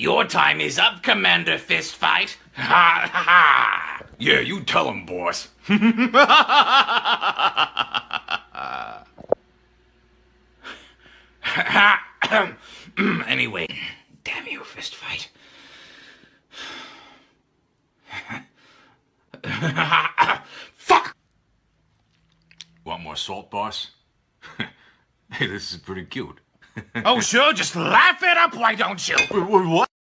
Your time is up, Commander Fistfight. Ha ha! Yeah, you tell him, boss. anyway, damn you, Fistfight. Fuck! Want more salt, boss? hey, this is pretty cute. oh, sure, just laugh it up, why don't you? What?